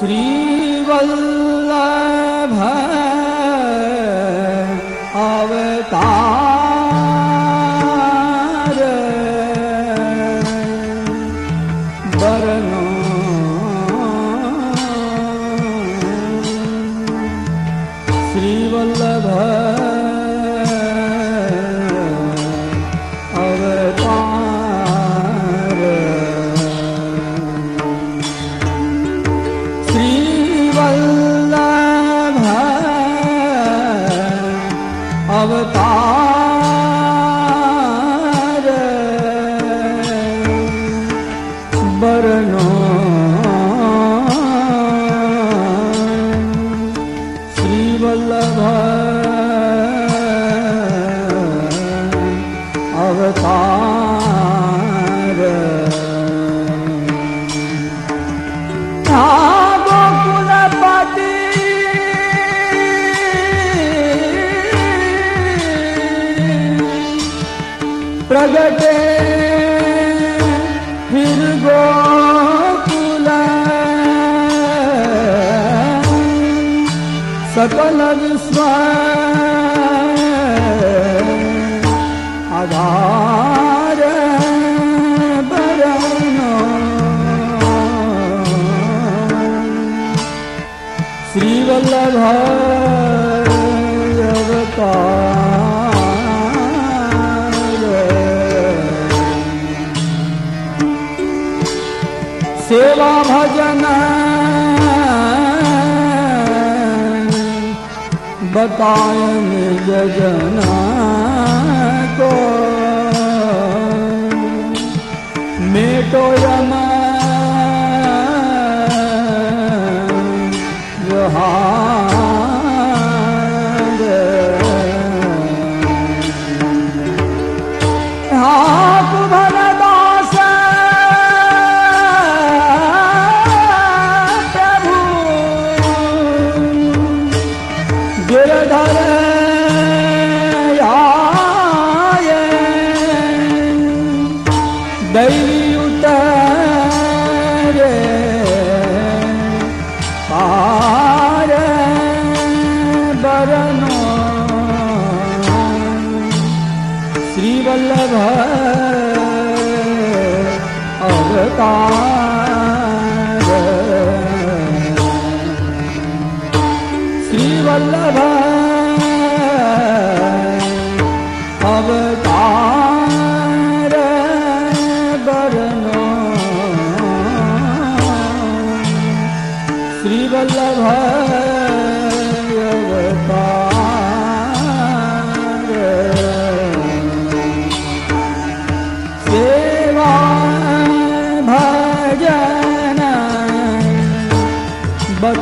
श्रीवल्लभ अवता अवतार बरनो ਪ੍ਰਗਟੇ ਫਿਰ ਗੋਕੁਲ ਸਕਲ ਵਿਸਵਾ ਆਧਾਰ ਬਰਨੋ ਸ੍ਰੀ ਵੱਲਭਾ सेवा भजन बतायन जजना को मेटो यमा तेदरे, आये, देदरे, श्रीवल्लभ अवतार बरनो श्रीवल्लभ